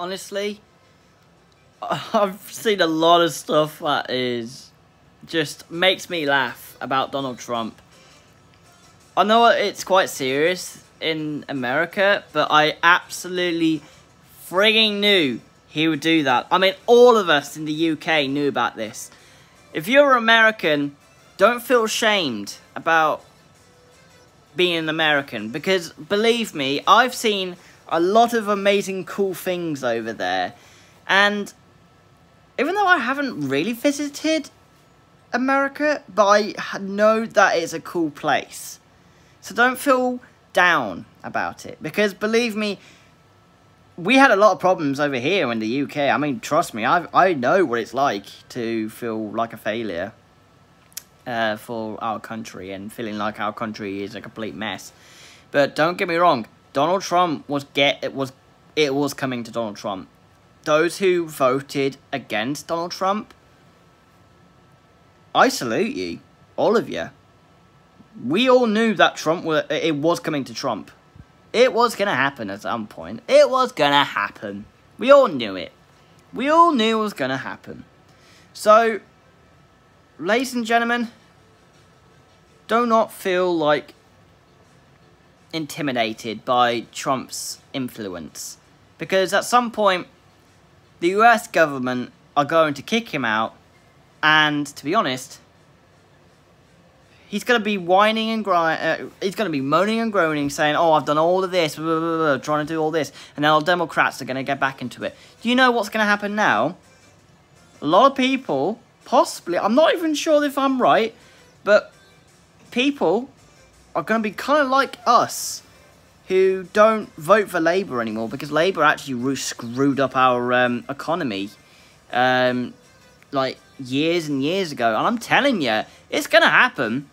honestly, I've seen a lot of stuff that is just makes me laugh about Donald Trump. I know it's quite serious in America, but I absolutely frigging knew he would do that. I mean, all of us in the UK knew about this. If you're American, don't feel shamed about being an American because believe me, I've seen a lot of amazing cool things over there. And even though I haven't really visited America, but I know that it's a cool place. So don't feel down about it because believe me, we had a lot of problems over here in the UK. I mean, trust me, I I know what it's like to feel like a failure uh, for our country and feeling like our country is a complete mess. But don't get me wrong, Donald Trump was get it was it was coming to Donald Trump. Those who voted against Donald Trump, I salute you, all of you. We all knew that Trump was it was coming to Trump. It was gonna happen at some point. It was gonna happen. We all knew it. We all knew it was gonna happen. So, ladies and gentlemen, do not feel like intimidated by Trump's influence. Because at some point, the US government are going to kick him out, and to be honest, he's going to be whining and uh, he's going to be moaning and groaning, saying, oh, I've done all of this, blah, blah, blah, trying to do all this, and then all Democrats are going to get back into it. Do you know what's going to happen now? A lot of people, possibly, I'm not even sure if I'm right, but people are going to be kind of like us who don't vote for Labour anymore because Labour actually screwed up our um, economy um, like years and years ago. And I'm telling you, it's going to happen.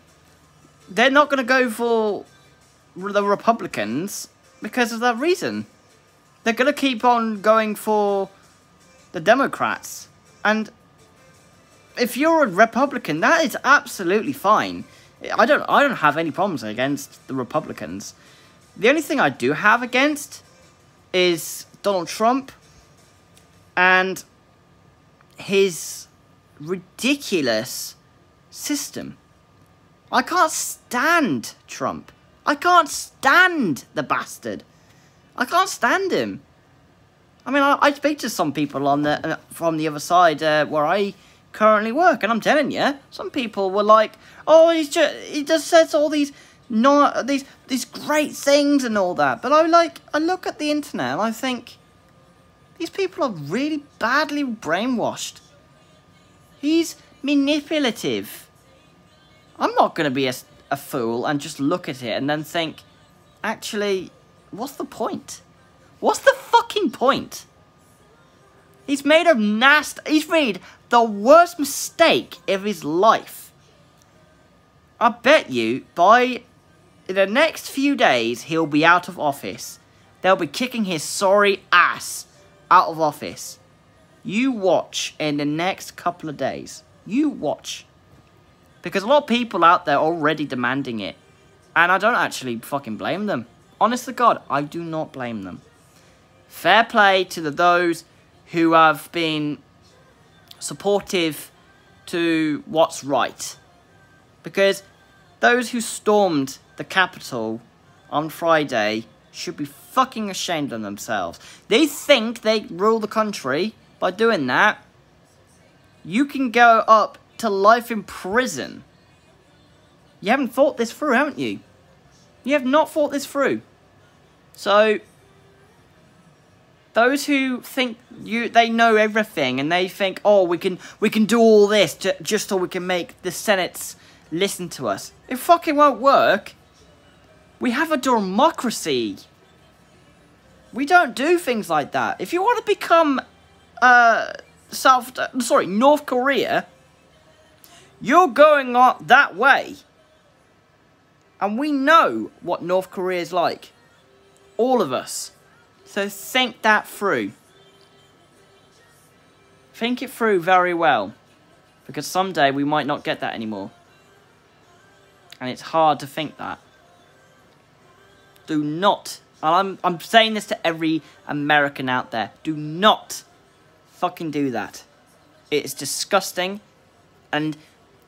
They're not going to go for the Republicans because of that reason. They're going to keep on going for the Democrats. And if you're a Republican, that is absolutely fine. I don't I don't have any problems against the Republicans. The only thing I do have against is Donald Trump and his ridiculous system. I can't stand Trump. I can't stand the bastard. I can't stand him. I mean, I, I speak to some people on the uh, from the other side uh, where I currently work, and I'm telling you, some people were like, "Oh, he's just he just says all these not these these great things and all that. But I like I look at the internet and I think these people are really badly brainwashed. He's manipulative. I'm not going to be a, a fool and just look at it and then think, actually, what's the point? What's the fucking point? He's made a nasty. He's made the worst mistake of his life. I bet you by in the next few days, he'll be out of office. They'll be kicking his sorry ass out of office. You watch in the next couple of days. You watch. Because a lot of people out there are already demanding it. And I don't actually fucking blame them. Honest to God, I do not blame them. Fair play to the, those who have been supportive to what's right. Because those who stormed the Capitol on Friday should be fucking ashamed of themselves. They think they rule the country by doing that. You can go up to life in prison. You haven't thought this through, haven't you? You have not thought this through. So, those who think you they know everything and they think, oh, we can we can do all this just so we can make the Senate's listen to us. It fucking won't work. We have a democracy. We don't do things like that. If you want to become, uh, South, sorry, North Korea, you're going on that way. And we know what North Korea is like. All of us. So think that through. Think it through very well. Because someday we might not get that anymore. And it's hard to think that. Do not I'm, I'm saying this to every American out there. Do not fucking do that. It's disgusting. And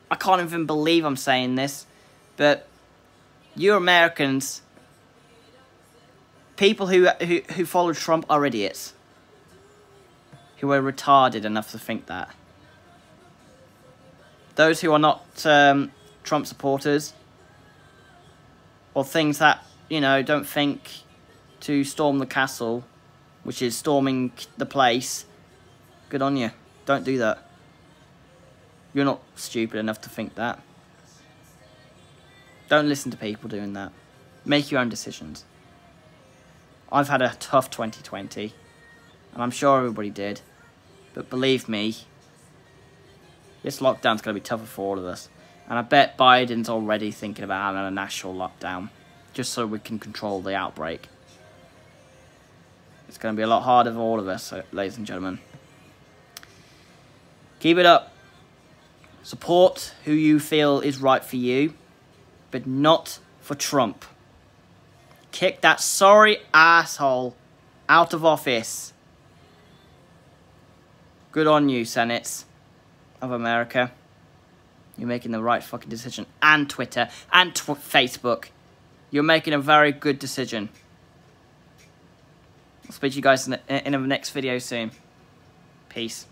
I can't even believe I'm saying this. But you Americans, people who, who, who follow Trump are idiots. Who are retarded enough to think that. Those who are not um, Trump supporters, or things that, you know, don't think to storm the castle, which is storming the place, good on you. Don't do that. You're not stupid enough to think that. Don't listen to people doing that. Make your own decisions. I've had a tough 2020, and I'm sure everybody did. But believe me, this lockdown's going to be tougher for all of us. And I bet Biden's already thinking about having a national lockdown, just so we can control the outbreak. It's going to be a lot harder for all of us, uh, ladies and gentlemen. Keep it up. Support who you feel is right for you, but not for Trump. Kick that sorry asshole out of office. Good on you, Senates of America. You're making the right fucking decision. And Twitter. And tw Facebook. You're making a very good decision. I'll speak to you guys in the, in the next video soon. Peace.